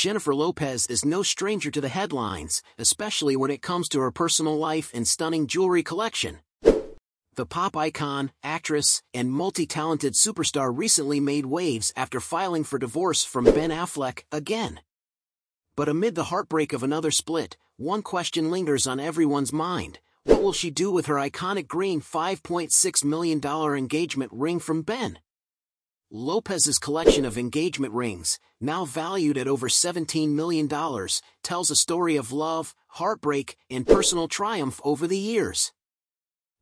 Jennifer Lopez is no stranger to the headlines, especially when it comes to her personal life and stunning jewelry collection. The pop icon, actress, and multi-talented superstar recently made waves after filing for divorce from Ben Affleck again. But amid the heartbreak of another split, one question lingers on everyone's mind. What will she do with her iconic green $5.6 million engagement ring from Ben? Lopez's collection of engagement rings, now valued at over $17 million, tells a story of love, heartbreak, and personal triumph over the years.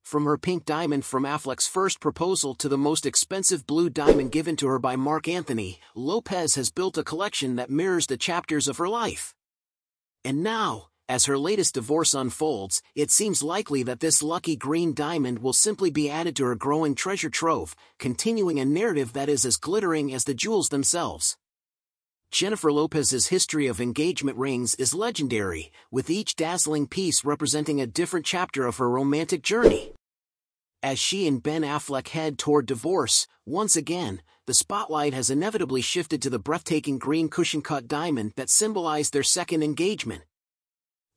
From her pink diamond from Affleck's first proposal to the most expensive blue diamond given to her by Marc Anthony, Lopez has built a collection that mirrors the chapters of her life. And now, as her latest divorce unfolds, it seems likely that this lucky green diamond will simply be added to her growing treasure trove, continuing a narrative that is as glittering as the jewels themselves. Jennifer Lopez's history of engagement rings is legendary, with each dazzling piece representing a different chapter of her romantic journey. As she and Ben Affleck head toward divorce, once again, the spotlight has inevitably shifted to the breathtaking green cushion-cut diamond that symbolized their second engagement.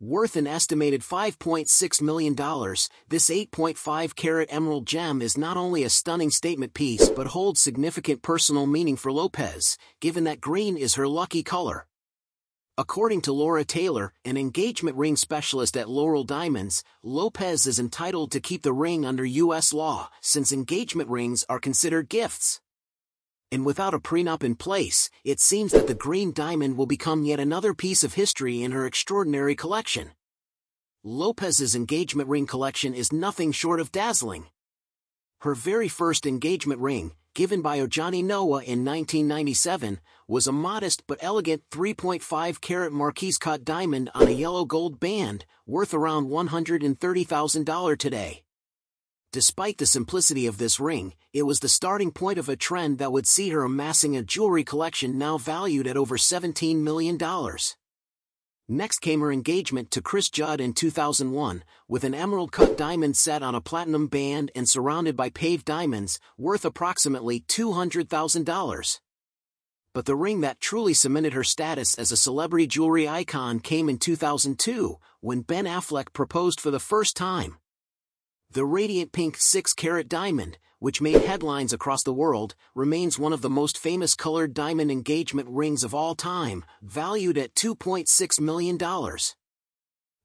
Worth an estimated $5.6 million, this 8.5 carat emerald gem is not only a stunning statement piece but holds significant personal meaning for Lopez, given that green is her lucky color. According to Laura Taylor, an engagement ring specialist at Laurel Diamonds, Lopez is entitled to keep the ring under U.S. law, since engagement rings are considered gifts. And without a prenup in place, it seems that the green diamond will become yet another piece of history in her extraordinary collection. Lopez's engagement ring collection is nothing short of dazzling. Her very first engagement ring, given by Ojani Noa in 1997, was a modest but elegant 3.5 carat Marquise cut diamond on a yellow gold band, worth around $130,000 today. Despite the simplicity of this ring, it was the starting point of a trend that would see her amassing a jewelry collection now valued at over $17 million. Next came her engagement to Cris Judd in 2001, with an emerald-cut diamond set on a platinum band and surrounded by paved diamonds, worth approximately $200,000. But the ring that truly cemented her status as a celebrity jewelry icon came in 2002, when Ben Affleck proposed for the first time. The radiant pink 6-carat diamond, which made headlines across the world, remains one of the most famous colored diamond engagement rings of all time, valued at $2.6 million.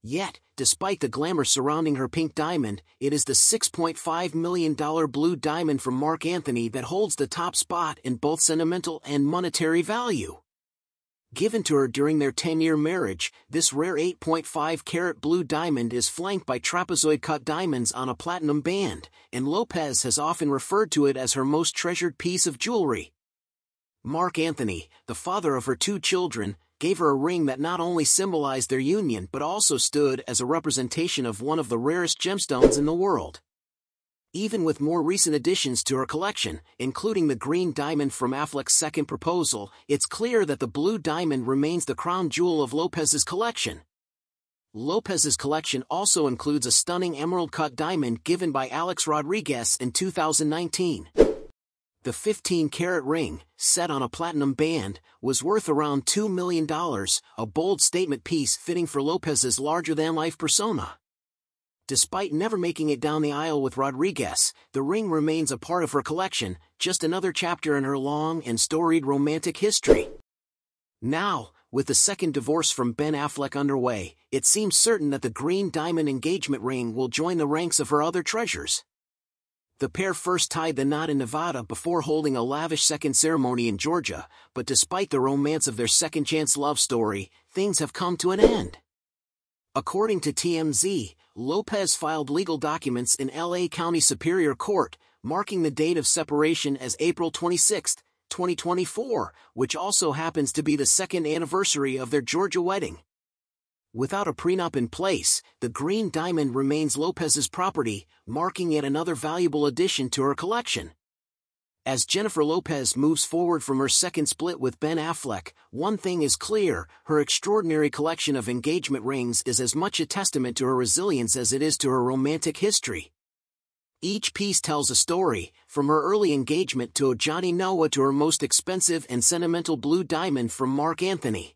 Yet, despite the glamour surrounding her pink diamond, it is the $6.5 million blue diamond from Marc Anthony that holds the top spot in both sentimental and monetary value. Given to her during their 10-year marriage, this rare 8.5 carat blue diamond is flanked by trapezoid-cut diamonds on a platinum band, and Lopez has often referred to it as her most treasured piece of jewelry. Marc Anthony, the father of her two children, gave her a ring that not only symbolized their union but also stood as a representation of one of the rarest gemstones in the world. Even with more recent additions to her collection, including the green diamond from Affleck's second proposal, it's clear that the blue diamond remains the crown jewel of Lopez's collection. Lopez's collection also includes a stunning emerald-cut diamond given by Alex Rodriguez in 2019. The 15-carat ring, set on a platinum band, was worth around $2 million, a bold statement piece fitting for Lopez's larger-than-life persona. Despite never making it down the aisle with Rodriguez, the ring remains a part of her collection, just another chapter in her long and storied romantic history. Now, with the second divorce from Ben Affleck underway, it seems certain that the green diamond engagement ring will join the ranks of her other treasures. The pair first tied the knot in Nevada before holding a lavish second ceremony in Georgia, but despite the romance of their second chance love story, things have come to an end. According to TMZ, Lopez filed legal documents in LA County Superior Court, marking the date of separation as April 26, 2024, which also happens to be the second anniversary of their Georgia wedding. Without a prenup in place, the green diamond remains Lopez's property, marking yet another valuable addition to her collection. As Jennifer Lopez moves forward from her second split with Ben Affleck, one thing is clear, her extraordinary collection of engagement rings is as much a testament to her resilience as it is to her romantic history. Each piece tells a story, from her early engagement to Ojani Noa to her most expensive and sentimental blue diamond from Marc Anthony.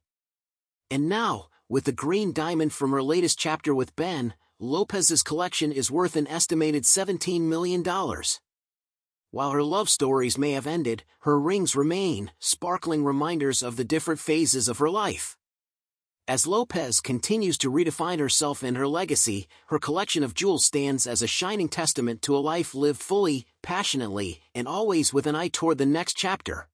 And now, with the green diamond from her latest chapter with Ben, Lopez's collection is worth an estimated $17 million. While her love stories may have ended, her rings remain, sparkling reminders of the different phases of her life. As Lopez continues to redefine herself and her legacy, her collection of jewels stands as a shining testament to a life lived fully, passionately, and always with an eye toward the next chapter.